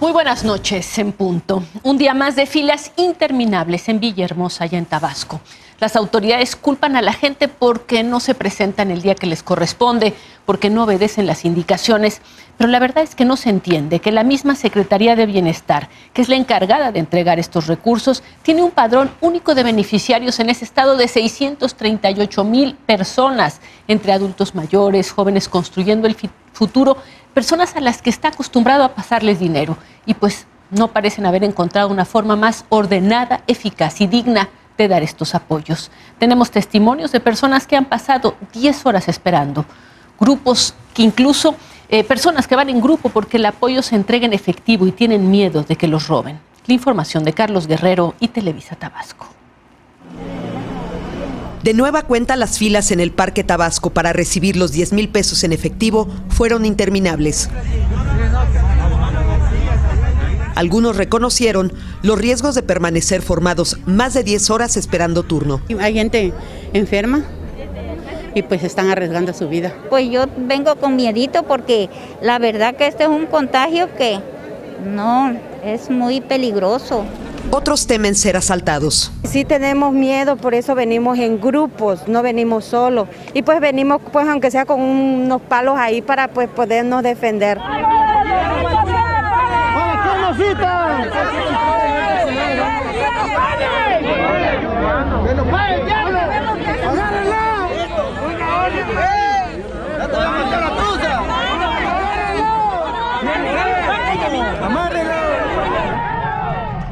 Muy buenas noches, en punto. Un día más de filas interminables en Villahermosa y en Tabasco. Las autoridades culpan a la gente porque no se presentan el día que les corresponde, porque no obedecen las indicaciones, pero la verdad es que no se entiende que la misma Secretaría de Bienestar, que es la encargada de entregar estos recursos, tiene un padrón único de beneficiarios en ese estado de 638 mil personas, entre adultos mayores, jóvenes construyendo el futuro, personas a las que está acostumbrado a pasarles dinero y pues no parecen haber encontrado una forma más ordenada, eficaz y digna de dar estos apoyos. Tenemos testimonios de personas que han pasado 10 horas esperando, grupos que incluso, eh, personas que van en grupo porque el apoyo se entrega en efectivo y tienen miedo de que los roben. La información de Carlos Guerrero y Televisa Tabasco. De nueva cuenta, las filas en el Parque Tabasco para recibir los 10 mil pesos en efectivo fueron interminables. Algunos reconocieron los riesgos de permanecer formados más de 10 horas esperando turno. Hay gente enferma y pues están arriesgando su vida. Pues yo vengo con miedito porque la verdad que este es un contagio que no es muy peligroso. Otros temen ser asaltados. Sí tenemos miedo, por eso venimos en grupos, no venimos solos. Y pues venimos pues aunque sea con unos palos ahí para pues podernos defender.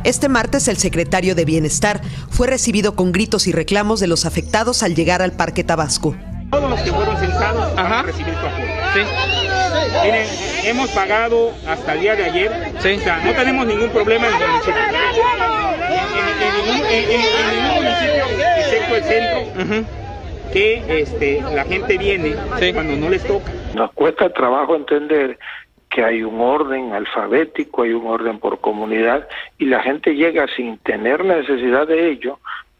Este martes el secretario de Bienestar fue recibido con gritos y reclamos de los afectados al llegar al Parque Tabasco. Todos los que fueron censados van a recibir su apoyo. Sí. Miren, hemos pagado hasta el día de ayer. Sí. O sea, no tenemos ningún problema en el municipio. En, ningún municipio, excepto el centro, que este, la gente viene cuando no les toca. Nos cuesta trabajo entender que hay un orden alfabético, hay un orden por comunidad y la gente llega sin tener necesidad de ello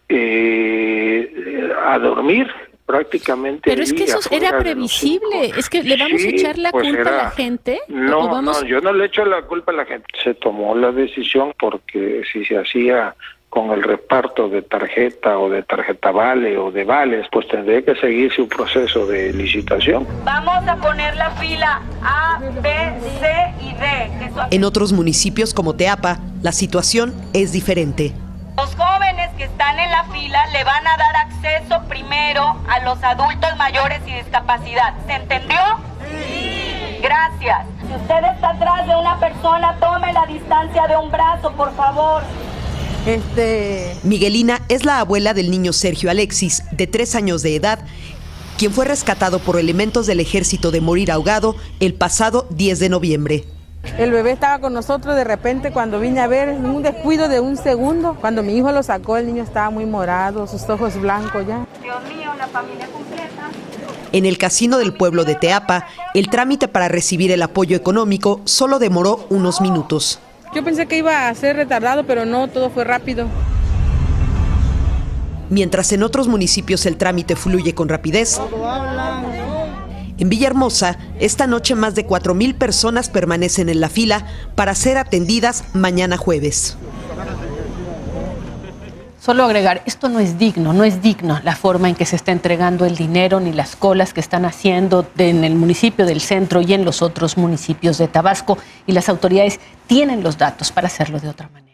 eh, a dormir prácticamente. Pero es que eso era previsible, es que le vamos a echar la pues culpa a la gente. No, no, yo no le echo la culpa a la gente. Se tomó la decisión porque si se hacía con el reparto de tarjeta o de tarjeta vale o de vales, pues tendría que seguirse un proceso de licitación. Vamos a poner la fila A, B, C y D. En otros municipios como Teapa, la situación es diferente. Los jóvenes que están en la fila le van a dar acceso primero a los adultos mayores y discapacidad. ¿Se entendió? Sí. Gracias. Si usted está atrás de una persona, tome la distancia de un brazo, por favor. Este... Miguelina es la abuela del niño Sergio Alexis, de tres años de edad, quien fue rescatado por elementos del ejército de morir ahogado el pasado 10 de noviembre. El bebé estaba con nosotros de repente cuando vine a ver, un descuido de un segundo, cuando mi hijo lo sacó, el niño estaba muy morado, sus ojos blancos ya. Dios mío, la familia completa. En el casino del pueblo de Teapa, el trámite para recibir el apoyo económico solo demoró unos minutos. Yo pensé que iba a ser retardado, pero no, todo fue rápido. Mientras en otros municipios el trámite fluye con rapidez, en Villahermosa, esta noche más de 4.000 personas permanecen en la fila para ser atendidas mañana jueves. Solo agregar, esto no es digno, no es digno la forma en que se está entregando el dinero ni las colas que están haciendo en el municipio del centro y en los otros municipios de Tabasco y las autoridades tienen los datos para hacerlo de otra manera.